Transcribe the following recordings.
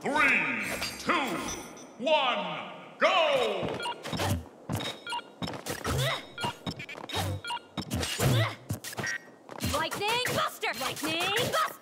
three, two, one, go! Lightning Buster! Lightning Buster!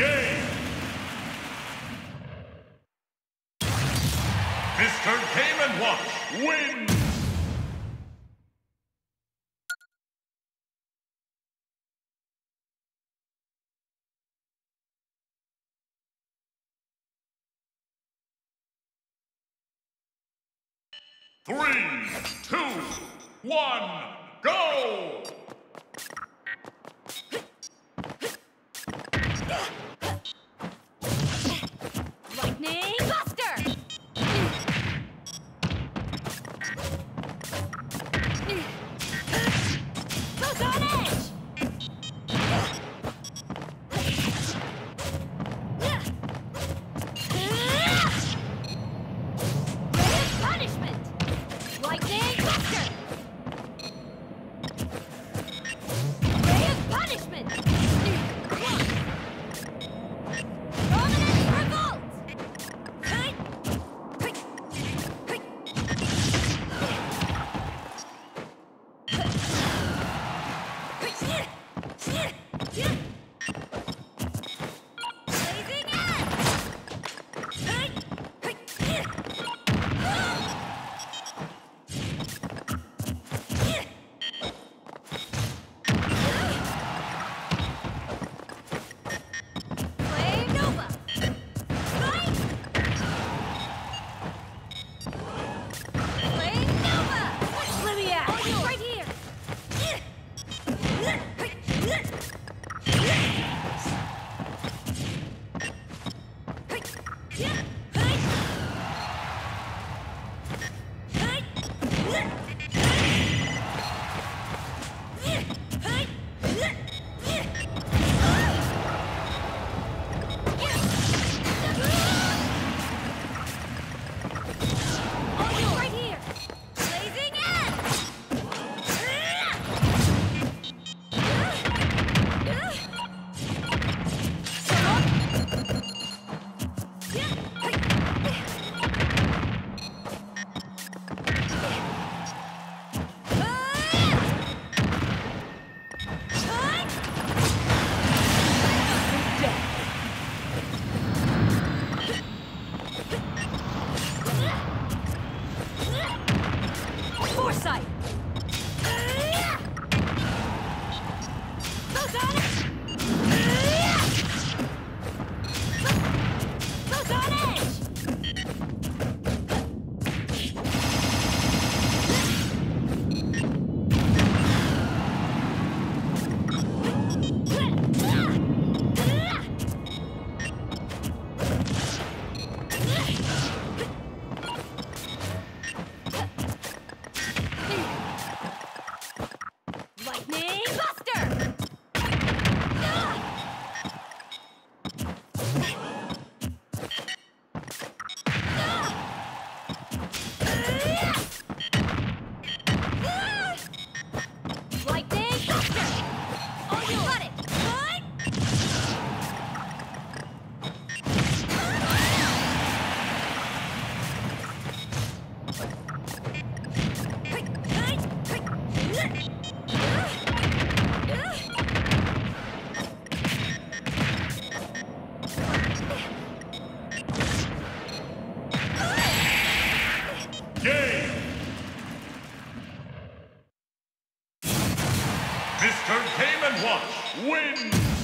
game. Mr. Game and Watch wins. Three, two, one, go! Watch wins!